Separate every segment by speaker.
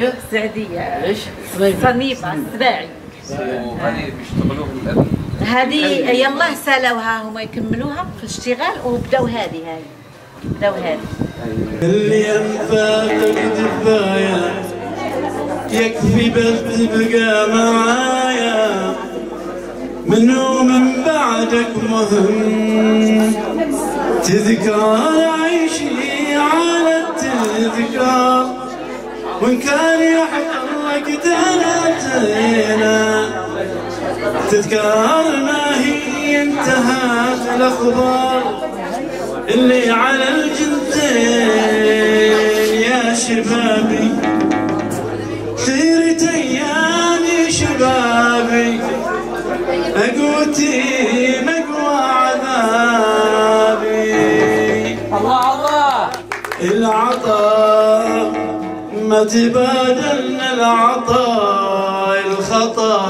Speaker 1: سعودية
Speaker 2: السعديه
Speaker 1: ليش؟
Speaker 2: صنيفة السباعي
Speaker 3: وهذه بيشتغلوا بالأب
Speaker 2: هذه يلا سالوها هما يكملوها في الاشتغال وبداو هذه هاي. بداو هذه.
Speaker 4: اللي انفاقك كفاية يكفي بس تبقى معايا. منو من بعدك مهم تذكار عيشي على التذكار. وإن كان يحضرك تنتهينا تذكارنا هي انتهت الأخبار اللي على الجنتين يا شبابي سيرة ايامي شبابي. أقوتي مقوى عذابي.
Speaker 1: الله الله
Speaker 4: العطاء ما تبادلنا العطاء الخطأ.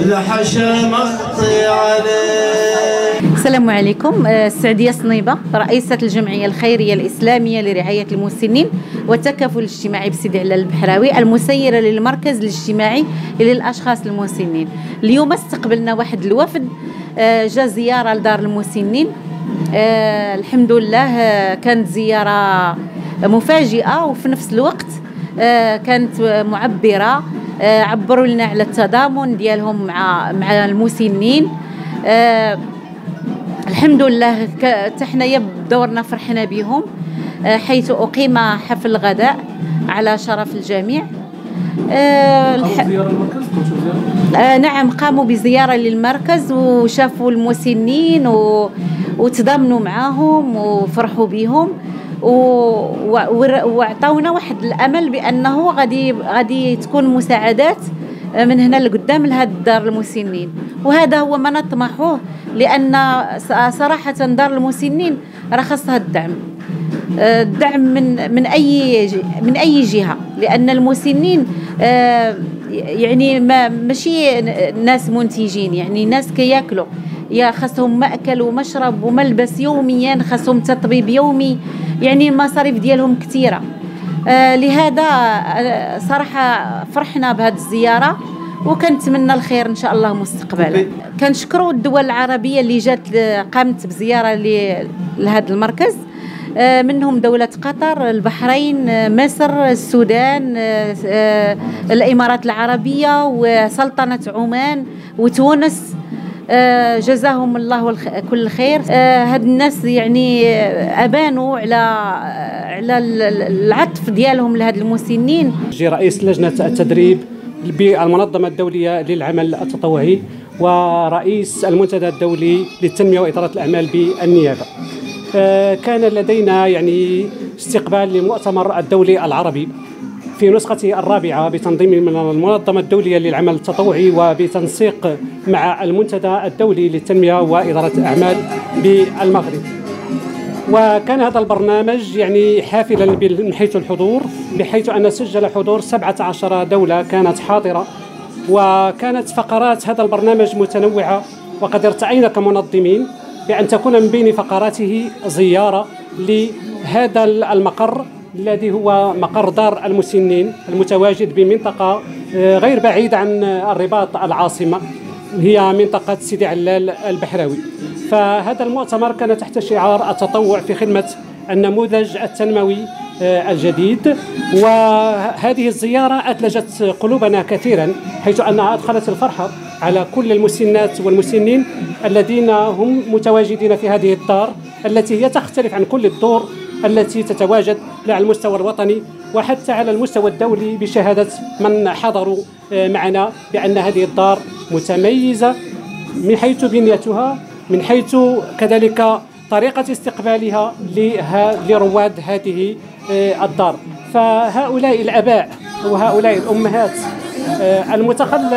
Speaker 4: الحشا مخطي عليه
Speaker 2: السلام عليكم. آه، السعدية صنيبة رئيسة الجمعية الخيرية الإسلامية لرعاية المسنين والتكافل الاجتماعي بسيدي علال البحراوي المسيرة للمركز الاجتماعي للأشخاص المسنين. اليوم استقبلنا واحد الوفد آه، جاء زيارة لدار المسنين. آه، الحمد لله كانت زيارة مفاجئة وفي نفس الوقت آه، كانت معبرة آه، عبروا لنا على التضامن ديالهم مع مع المسنين. آه، الحمد لله حتى حنايا بدورنا فرحنا بهم حيث أقيم حفل غداء على شرف الجميع. آه، آه نعم قاموا بزيارة للمركز وشافوا المسنين و... وتضامنوا معاهم وفرحوا بهم. وعطاونا واحد الأمل بأنه غادي غادي تكون مساعدات من هنا لقدام لهاد الدار المسنين. وهذا هو ما نطمحوه لأن صراحة دار المسنين راه خاصها الدعم. آه، الدعم من من أي من أي جهة. لأن المسنين آه، يعني ما ماشي ناس منتجين يعني ناس كياكلوا. يا خاصهم مأكل ومشرب وملبس يوميا خاصهم تطبيب يومي. يعني المصاريف ديالهم كثيرة. آه، لهذا آه، صراحة فرحنا بهذه الزيارة وكنتمنى الخير إن شاء الله مستقبلا. كنشكروا الدول العربية اللي جات قامت بزيارة لهذا المركز. آه، منهم دولة قطر البحرين آه، مصر السودان آه، الإمارات العربية وسلطنة عمان وتونس. جزاهم الله كل خير. آه، هاد الناس يعني آه، أبانوا على على ال- ال- العطف ديالهم لهاد المسنين.
Speaker 5: جي رئيس لجنة التدريب بالمنظمة الدولية للعمل التطوعي ورئيس المنتدى الدولي للتنمية وإدارة الأعمال بالنيابة. آه، كان لدينا يعني استقبال للمؤتمر الدولي العربي. في نسخته الرابعة بتنظيم من المنظمة الدولية للعمل التطوعي وبتنسيق مع المنتدى الدولي للتنمية وإدارة الأعمال بالمغرب. وكان هذا البرنامج يعني حافلا من حيث الحضور بحيث أن سجل حضور 17 دولة كانت حاضرة وكانت فقرات هذا البرنامج متنوعة وقد ارتأينا كمنظمين بأن تكون من بين فقراته زيارة لهذا المقر الذي هو مقر دار المسنين المتواجد بمنطقة آه، غير بعيدة عن الرباط العاصمة هي منطقة سيدي علال البحراوي. فهذا المؤتمر كان تحت شعار التطوع في خدمة النموذج التنموي آه، الجديد. وهذه الزيارة أثلجت قلوبنا كثيرا حيث أنها أدخلت الفرحة على كل المسنات والمسنين الذين هم متواجدين في هذه الدار التي هي تختلف عن كل الدور التي تتواجد على المستوى الوطني وحتى على المستوى الدولي بشهادة من حضروا آه، معنا بأن هذه الدار متميزة من حيث بنيتها من حيث كذلك طريقة استقبالها له- لرواد هذه آه، الدار. فهؤلاء الآباء وهؤلاء الأمهات آه، المتخلى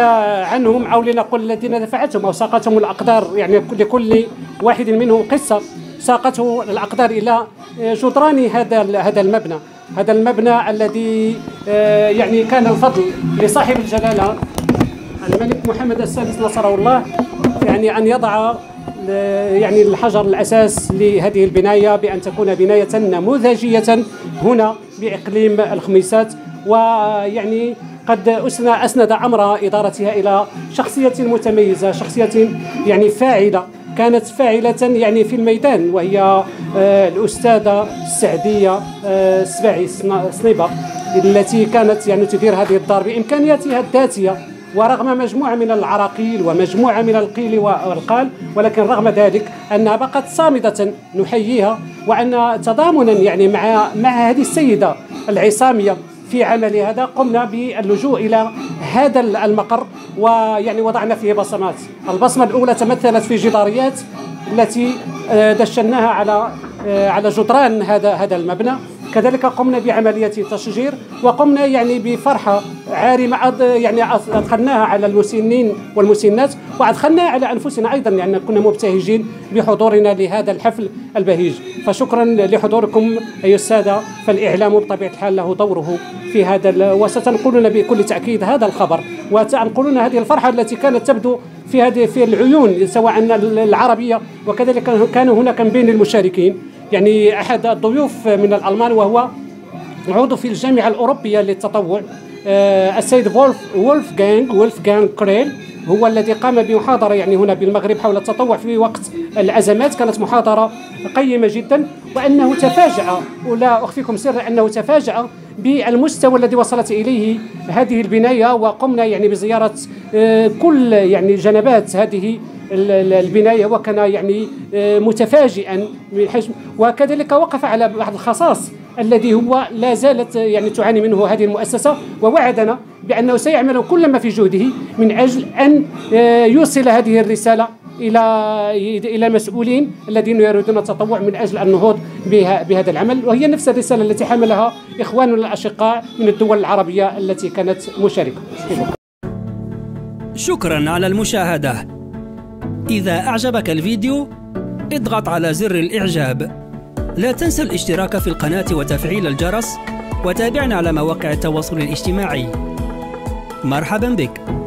Speaker 5: عنهم أو لنقل الذين دفعتهم أو ساقتهم الأقدار يعني لكل واحد منهم قصة. ساقته الأقدار إلى آه، جدران هذا هذا المبنى. هذا المبنى الذي آه، يعني كان الفضل لصاحب الجلالة الملك محمد السادس نصره الله يعني أن يضع يعني الحجر الأساس لهذه البناية بأن تكون بناية نموذجية هنا بإقليم الخميسات. ويعني قد أسند أمر إدارتها إلى شخصية متميزة شخصية يعني فاعلة كانت فاعلة يعني في الميدان وهي آه، الأستاذة السعدية آه، السباعي سنا- سنيبة التي كانت يعني تدير هذه الدار بإمكانياتها الذاتية ورغم مجموعة من العراقيل ومجموعة من القيل والقال ولكن رغم ذلك أنها بقت صامدة نحييها وأن تضامنا يعني مع مع هذه السيدة العصامية في عمل هذا قمنا باللجوء إلى هذا المقر ويعني وضعنا فيه بصمات. البصمة الأولى تمثلت في جداريات التي آه، دشناها على آه، على جدران هذا هذا المبنى. كذلك قمنا بعملية تشجير وقمنا يعني بفرحة عارمه يعني أدخلناها على المسنين والمسنات وأدخلناها على أنفسنا أيضا لأن كنا مبتهجين بحضورنا لهذا الحفل البهيج. فشكرا لحضوركم أيها السادة فالإعلام بطبيعة الحال له دوره في هذا وستنقلنا بكل تأكيد هذا الخبر وتنقلون هذه الفرحة التي كانت تبدو في هذه في العيون سواء العربية وكذلك كان هناك من بين المشاركين. يعني أحد الضيوف من الألمان وهو عضو في الجامعة الأوروبية للتطوع. السيد وولف وولف جانج وولف جانج كريل هو الذي قام بمحاضرة يعني هنا بالمغرب حول التطوع في وقت الأزمات. كانت محاضرة قيمة جدا وأنه تفاجأ ولا أخفيكم سرا أنه تفاجأ بالمستوى الذي وصلت إليه هذه البناية. وقمنا يعني بزيارة آه، كل يعني جنبات هذه ال- ال- البناية وكان يعني آه، متفاجئا من حجم. وكذلك وقف على بعض الخصائص الذي هو لا زالت يعني تعاني منه هذه المؤسسة ووعدنا بأنه سيعمل كل ما في جهده من أجل أن آه، يوصل هذه الرسالة إلى إلى المسؤولين الذين يريدون التطوع من أجل النهوض بهذا العمل. وهي نفس الرسالة التي حملها إخواننا الأشقاء من الدول العربية التي كانت مشاركة.
Speaker 1: شكرا على المشاهدة. إذا أعجبك الفيديو اضغط على زر الإعجاب. لا تنسى الاشتراك في القناة وتفعيل الجرس وتابعنا على مواقع التواصل الاجتماعي. مرحبا بك.